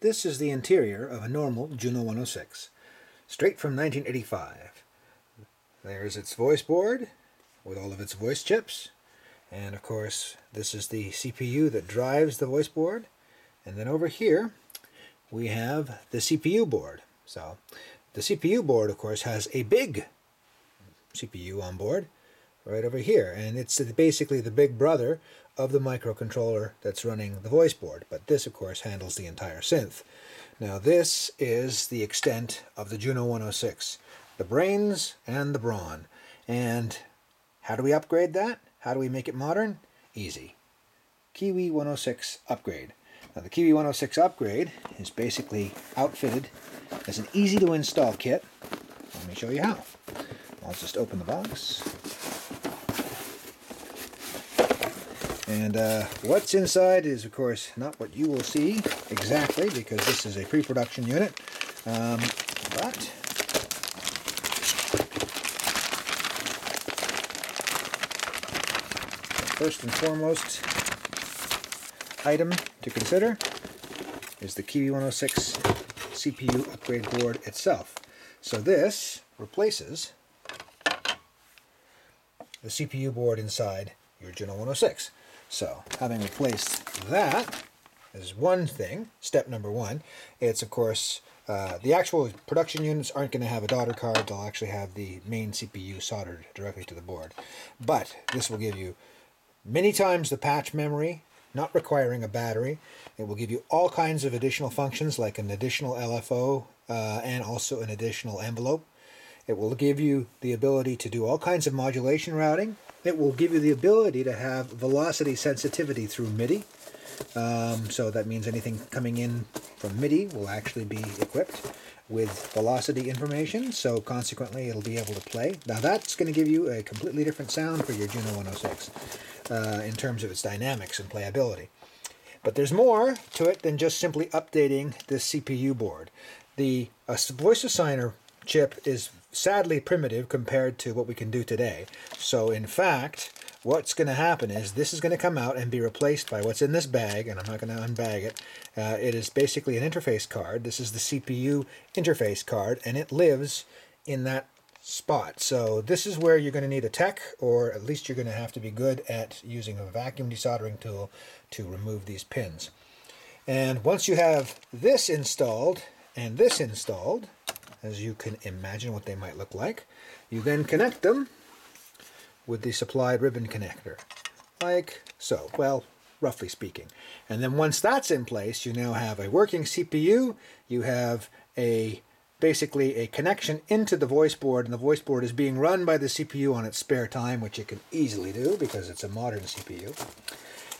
This is the interior of a normal Juno 106, straight from 1985. There's its voice board with all of its voice chips. And of course, this is the CPU that drives the voice board. And then over here, we have the CPU board. So the CPU board, of course, has a big CPU on board right over here. And it's basically the big brother of the microcontroller that's running the voice board. But this, of course, handles the entire synth. Now this is the extent of the Juno 106. The brains and the brawn. And how do we upgrade that? How do we make it modern? Easy. Kiwi 106 upgrade. Now the Kiwi 106 upgrade is basically outfitted as an easy to install kit. Let me show you how. I'll just open the box. And uh, what's inside is, of course, not what you will see exactly because this is a pre-production unit. Um, but first and foremost item to consider is the Kiwi 106 CPU upgrade board itself. So this replaces the CPU board inside your Juno 106. So, having replaced that is one thing, step number one. It's, of course, uh, the actual production units aren't going to have a daughter card. They'll actually have the main CPU soldered directly to the board. But this will give you many times the patch memory, not requiring a battery. It will give you all kinds of additional functions like an additional LFO uh, and also an additional envelope. It will give you the ability to do all kinds of modulation routing. It will give you the ability to have velocity sensitivity through MIDI. Um, so that means anything coming in from MIDI will actually be equipped with velocity information, so consequently it'll be able to play. Now that's going to give you a completely different sound for your Juno 106 uh, in terms of its dynamics and playability. But there's more to it than just simply updating this CPU board. The uh, voice assigner chip is sadly primitive compared to what we can do today. So in fact, what's going to happen is this is going to come out and be replaced by what's in this bag, and I'm not going to unbag it. Uh, it is basically an interface card. This is the CPU interface card, and it lives in that spot. So this is where you're going to need a tech, or at least you're going to have to be good at using a vacuum desoldering tool to remove these pins. And once you have this installed and this installed, as you can imagine what they might look like. You then connect them with the supplied ribbon connector, like so, well, roughly speaking. And then once that's in place, you now have a working CPU, you have a basically a connection into the voice board, and the voice board is being run by the CPU on its spare time, which it can easily do because it's a modern CPU.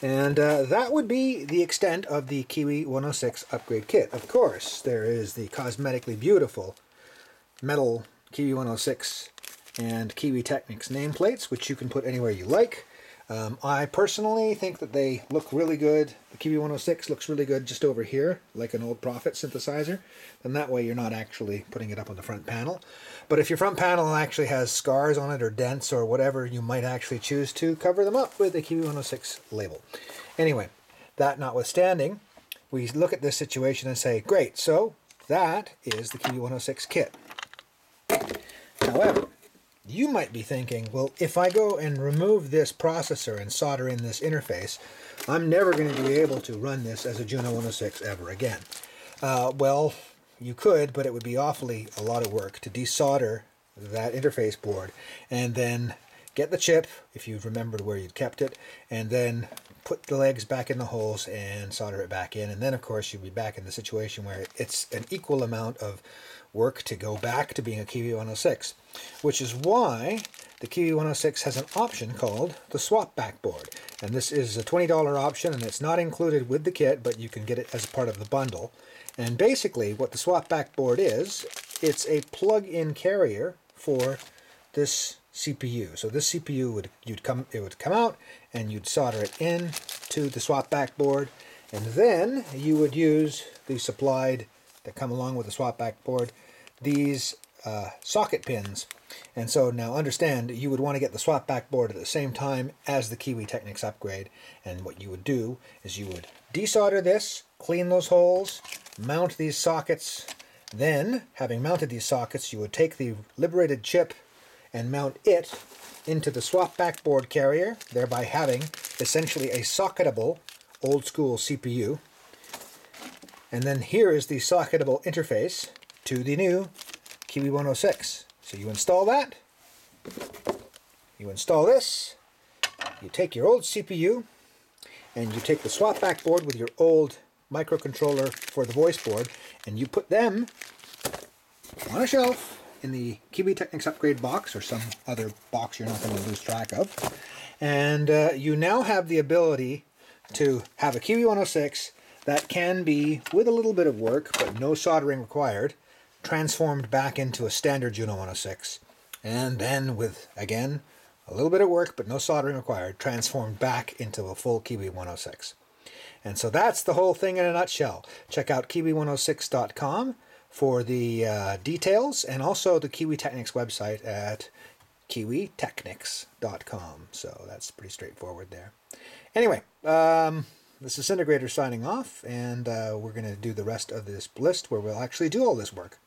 And uh, that would be the extent of the Kiwi 106 upgrade kit. Of course, there is the cosmetically beautiful metal Kiwi 106 and Kiwi Technics nameplates, which you can put anywhere you like. Um, I personally think that they look really good. The Kiwi 106 looks really good just over here, like an old Prophet synthesizer. Then that way you're not actually putting it up on the front panel. But if your front panel actually has scars on it or dents or whatever, you might actually choose to cover them up with the Kiwi 106 label. Anyway, that notwithstanding, we look at this situation and say, great, so that is the Kiwi 106 kit. However, you might be thinking, well, if I go and remove this processor and solder in this interface, I'm never going to be able to run this as a Juno 106 ever again. Uh, well, you could, but it would be awfully a lot of work to desolder that interface board and then get the chip, if you've remembered where you'd kept it, and then put the legs back in the holes and solder it back in. And then, of course, you'd be back in the situation where it's an equal amount of work to go back to being a Kiwi 106, which is why the Kiwi 106 has an option called the swap back board. And this is a $20 option and it's not included with the kit, but you can get it as part of the bundle. And basically what the swap back board is, it's a plug-in carrier for this CPU. So this CPU would you'd come it would come out and you'd solder it in to the swap back board and then you would use the supplied that come along with the swap back board these uh, socket pins. And so now understand, you would want to get the swap back board at the same time as the Kiwi Technics upgrade. And what you would do is you would desolder this, clean those holes, mount these sockets. Then, having mounted these sockets, you would take the liberated chip and mount it into the swap backboard carrier, thereby having essentially a socketable old school CPU. And then here is the socketable interface to the new Kiwi 106. So you install that, you install this, you take your old CPU, and you take the swap backboard with your old microcontroller for the voice board, and you put them on a shelf in the Kiwi Technics upgrade box or some other box you're not going to lose track of. And uh, you now have the ability to have a Kiwi 106 that can be, with a little bit of work, but no soldering required, transformed back into a standard Juno 106. And then with, again, a little bit of work, but no soldering required, transformed back into a full Kiwi 106. And so that's the whole thing in a nutshell. Check out kiwi106.com for the uh, details and also the Kiwi Technics website at kiwitechnics.com. So that's pretty straightforward there. Anyway, um, this is Syntegrator signing off, and uh, we're going to do the rest of this list where we'll actually do all this work.